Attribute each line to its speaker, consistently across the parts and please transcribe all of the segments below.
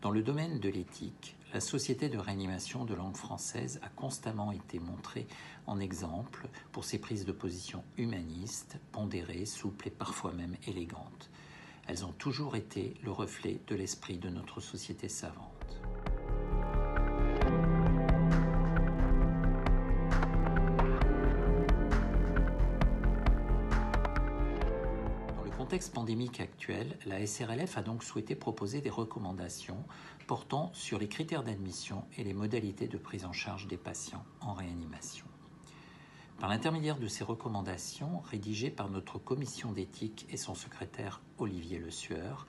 Speaker 1: Dans le domaine de l'éthique, la Société de réanimation de langue française a constamment été montrée en exemple pour ses prises de position humanistes, pondérées, souples et parfois même élégantes. Elles ont toujours été le reflet de l'esprit de notre société savante. Contexte pandémique actuel, la SRLF a donc souhaité proposer des recommandations portant sur les critères d'admission et les modalités de prise en charge des patients en réanimation. Par l'intermédiaire de ces recommandations, rédigées par notre commission d'éthique et son secrétaire Olivier Le Sueur,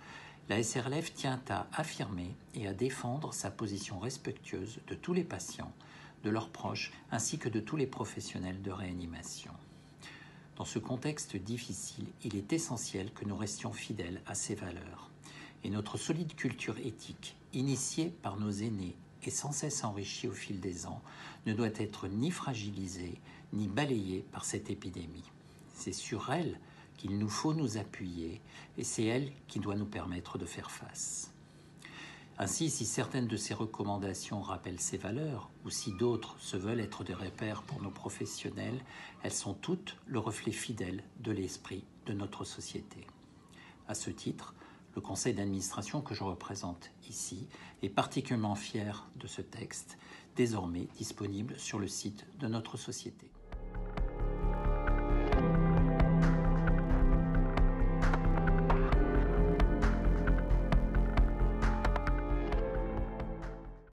Speaker 1: la SRLF tient à affirmer et à défendre sa position respectueuse de tous les patients, de leurs proches ainsi que de tous les professionnels de réanimation. Dans ce contexte difficile, il est essentiel que nous restions fidèles à ces valeurs. Et notre solide culture éthique, initiée par nos aînés et sans cesse enrichie au fil des ans, ne doit être ni fragilisée ni balayée par cette épidémie. C'est sur elle qu'il nous faut nous appuyer et c'est elle qui doit nous permettre de faire face. Ainsi, si certaines de ces recommandations rappellent ces valeurs, ou si d'autres se veulent être des repères pour nos professionnels, elles sont toutes le reflet fidèle de l'esprit de notre société. À ce titre, le conseil d'administration que je représente ici est particulièrement fier de ce texte, désormais disponible sur le site de notre société.